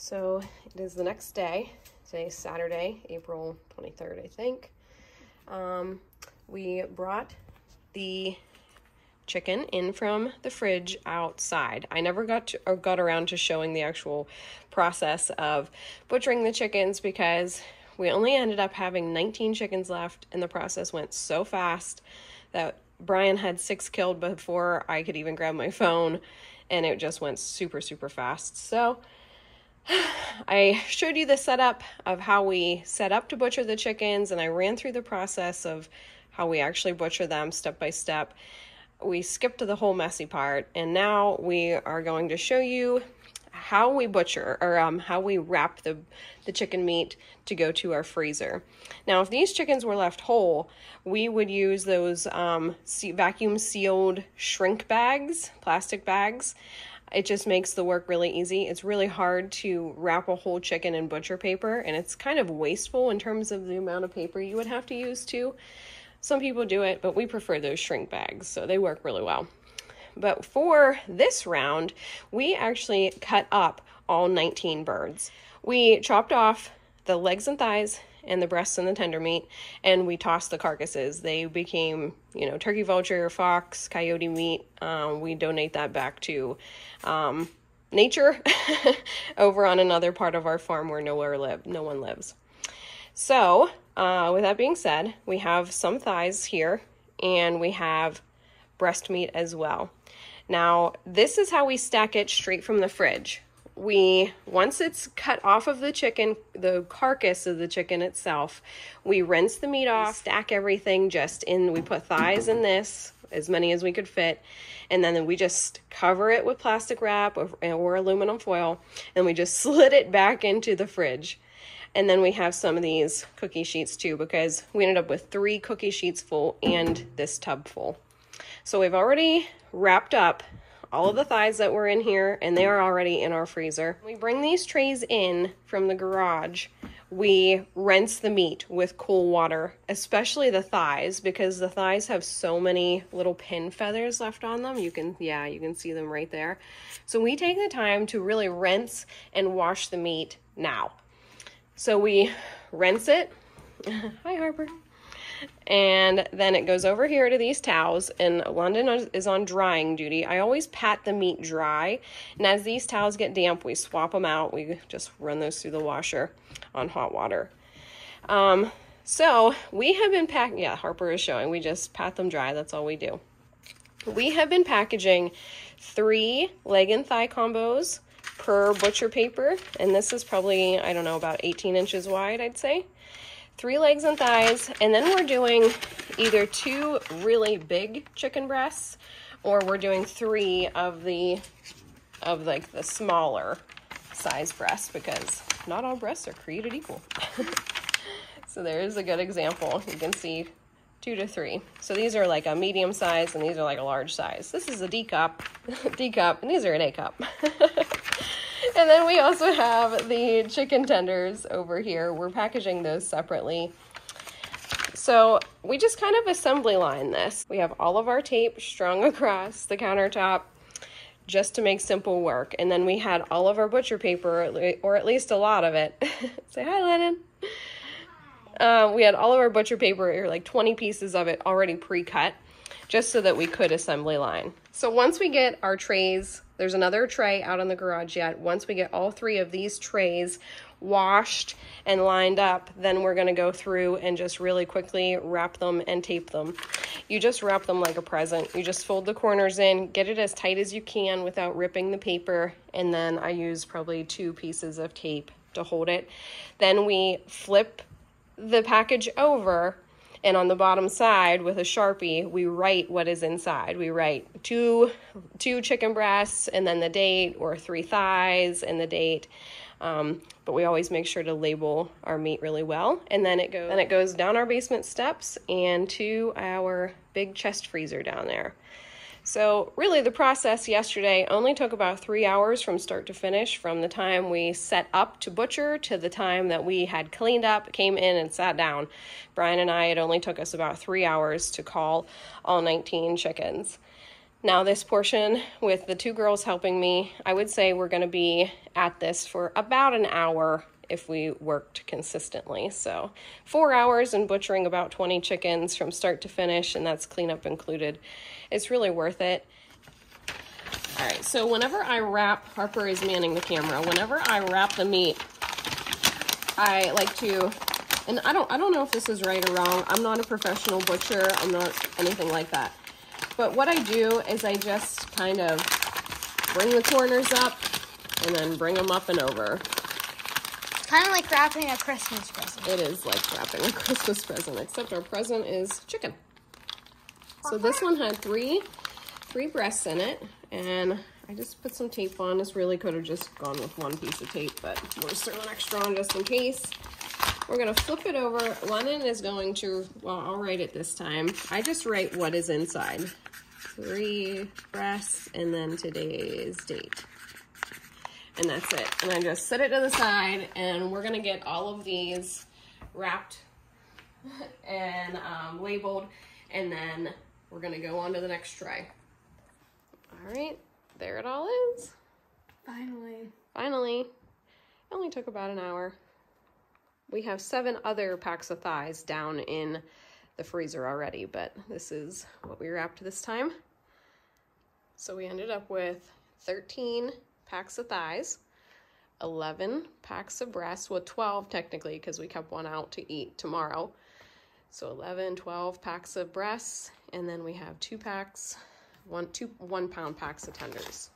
So it is the next day. Today's Saturday, April 23rd, I think. Um, we brought the chicken in from the fridge outside. I never got to, or got around to showing the actual process of butchering the chickens because we only ended up having 19 chickens left and the process went so fast that Brian had six killed before I could even grab my phone and it just went super super fast. So I showed you the setup of how we set up to butcher the chickens and I ran through the process of how we actually butcher them step by step we skipped the whole messy part and now we are going to show you how we butcher or um, how we wrap the, the chicken meat to go to our freezer. Now, if these chickens were left whole, we would use those um, vacuum sealed shrink bags, plastic bags. It just makes the work really easy. It's really hard to wrap a whole chicken in butcher paper, and it's kind of wasteful in terms of the amount of paper you would have to use too. Some people do it, but we prefer those shrink bags, so they work really well. But for this round, we actually cut up all 19 birds. We chopped off the legs and thighs and the breasts and the tender meat, and we tossed the carcasses. They became, you know, turkey vulture, fox, coyote meat. Um, we donate that back to um, nature over on another part of our farm where nowhere live, no one lives. So uh, with that being said, we have some thighs here and we have breast meat as well. Now, this is how we stack it straight from the fridge. We, once it's cut off of the chicken, the carcass of the chicken itself, we rinse the meat off, stack everything just in, we put thighs in this, as many as we could fit, and then we just cover it with plastic wrap or, or aluminum foil, and we just slid it back into the fridge. And then we have some of these cookie sheets too because we ended up with three cookie sheets full and this tub full. So we've already wrapped up all of the thighs that were in here and they are already in our freezer. We bring these trays in from the garage. We rinse the meat with cool water, especially the thighs because the thighs have so many little pin feathers left on them. You can, yeah, you can see them right there. So we take the time to really rinse and wash the meat now. So we rinse it. Hi, Harper. And then it goes over here to these towels, and London is on drying duty. I always pat the meat dry, and as these towels get damp, we swap them out. We just run those through the washer on hot water. Um, so we have been packing, yeah, Harper is showing. We just pat them dry. That's all we do. We have been packaging three leg and thigh combos per butcher paper. And this is probably, I don't know, about 18 inches wide, I'd say. Three legs and thighs. And then we're doing either two really big chicken breasts or we're doing three of the, of like the smaller size breasts because not all breasts are created equal. so there's a good example. You can see two to three. So these are like a medium size and these are like a large size. This is a D cup, D cup, and these are an A cup. and then we also have the chicken tenders over here. We're packaging those separately. So we just kind of assembly line this. We have all of our tape strung across the countertop just to make simple work. And then we had all of our butcher paper, or at least a lot of it. Say hi, Lennon. Uh, we had all of our butcher paper, or like 20 pieces of it already pre-cut, just so that we could assembly line. So once we get our trays, there's another tray out in the garage yet. Once we get all three of these trays washed and lined up, then we're gonna go through and just really quickly wrap them and tape them. You just wrap them like a present. You just fold the corners in, get it as tight as you can without ripping the paper, and then I use probably two pieces of tape to hold it. Then we flip the package over and on the bottom side with a sharpie we write what is inside. We write two two chicken breasts and then the date or three thighs and the date. Um, but we always make sure to label our meat really well. And then it goes then it goes down our basement steps and to our big chest freezer down there so really the process yesterday only took about three hours from start to finish from the time we set up to butcher to the time that we had cleaned up, came in and sat down. Brian and I, it only took us about three hours to call all 19 chickens. Now this portion with the two girls helping me, I would say we're gonna be at this for about an hour if we worked consistently. So four hours and butchering about 20 chickens from start to finish, and that's cleanup included. It's really worth it. All right, so whenever I wrap, Harper is manning the camera. Whenever I wrap the meat, I like to, and I don't, I don't know if this is right or wrong. I'm not a professional butcher. I'm not anything like that. But what I do is I just kind of bring the corners up and then bring them up and over. Kind of like wrapping a Christmas present. It is like wrapping a Christmas present, except our present is chicken. So this one had three, three breasts in it, and I just put some tape on. This really could have just gone with one piece of tape, but we're just extra on just in case. We're gonna flip it over. Lennon is going to, well, I'll write it this time. I just write what is inside. Three breasts, and then today's date. And that's it. And I just set it to the side, and we're gonna get all of these wrapped and um, labeled, and then we're gonna go on to the next tray. All right, there it all is. Finally. Finally, it only took about an hour. We have seven other packs of thighs down in the freezer already, but this is what we wrapped this time. So we ended up with 13 packs of thighs, 11 packs of breasts, well 12 technically because we kept one out to eat tomorrow. So 11, 12 packs of breasts, and then we have two packs, one, two, one pound packs of tenders.